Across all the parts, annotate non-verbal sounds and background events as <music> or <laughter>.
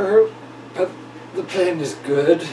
her, but the plan is good.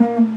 Mm-hmm.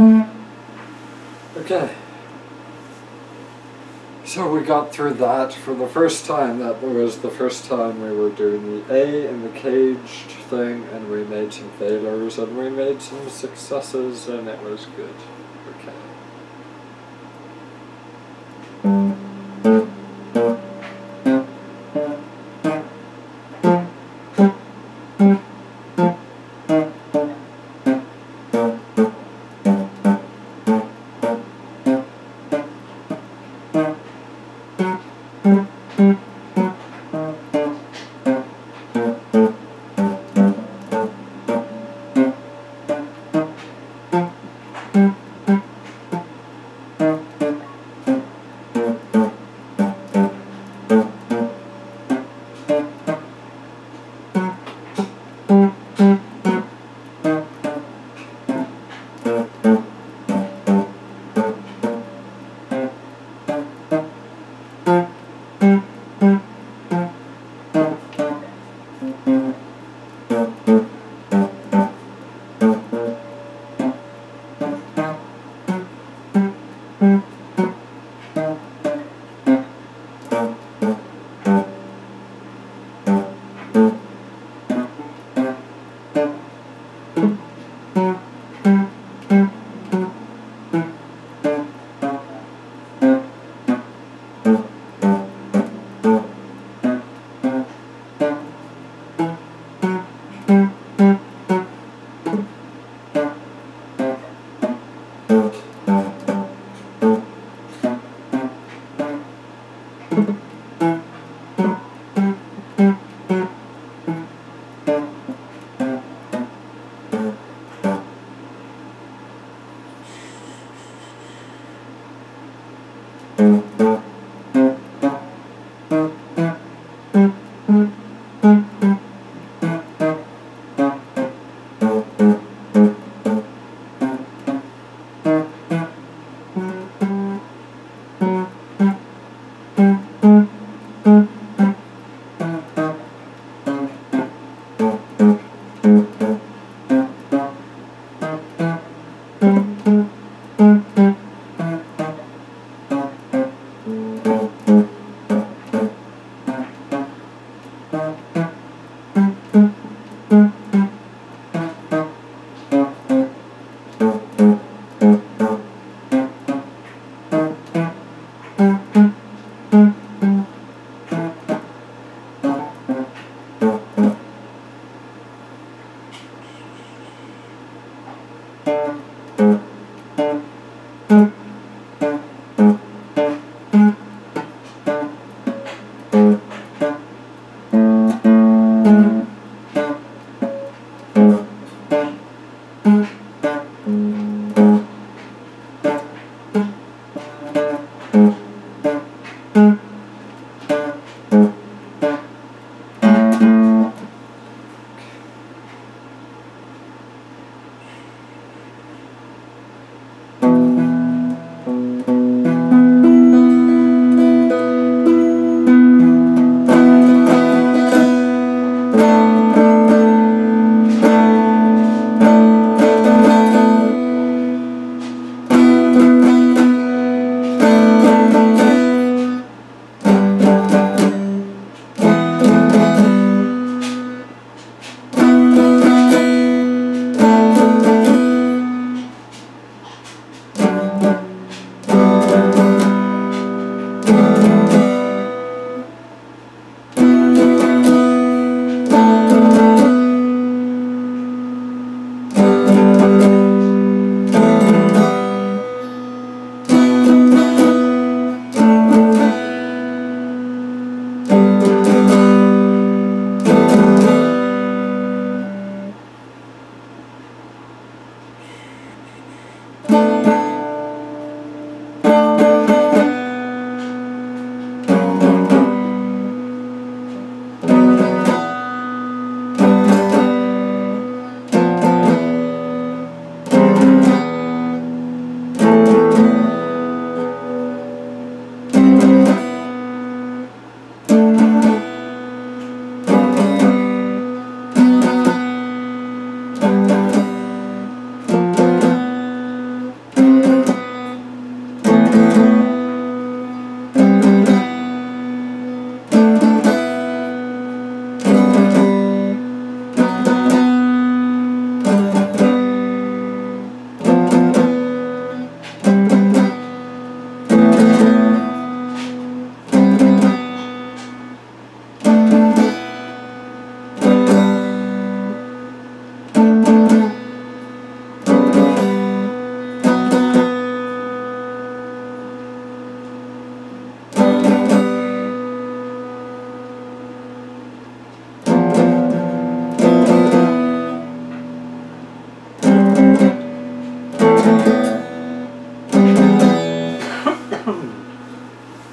Okay. So we got through that for the first time. That was the first time we were doing the A and the caged thing, and we made some failures and we made some successes, and it was good.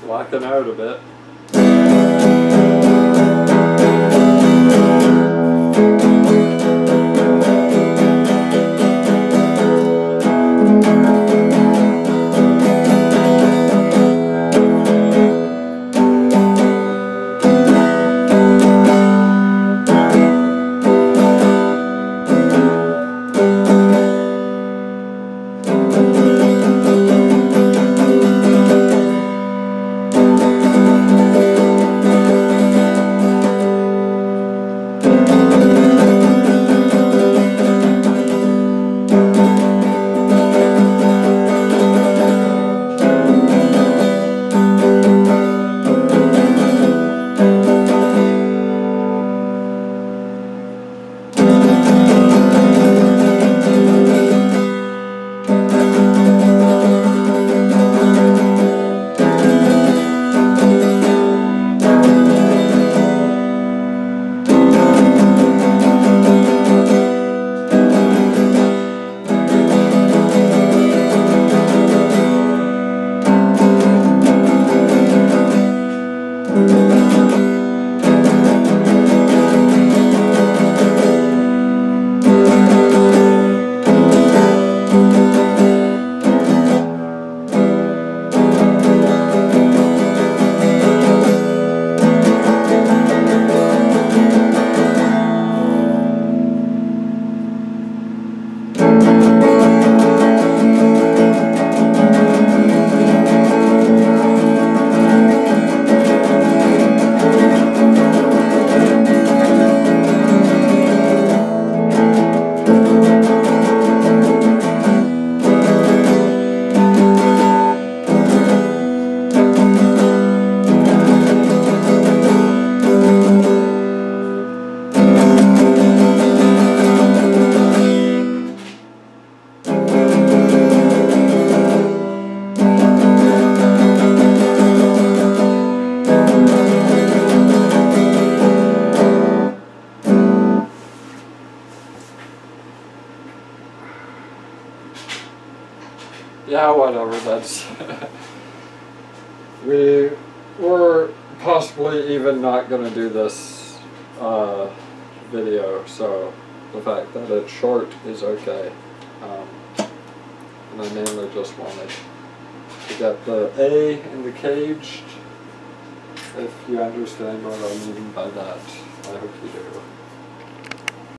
Blacking out a bit. That's... <laughs> we were possibly even not going to do this uh, video, so the fact that it's short is okay. Um, and I mainly just wanted to get the A in the caged, if you understand what I mean by that. I hope you do.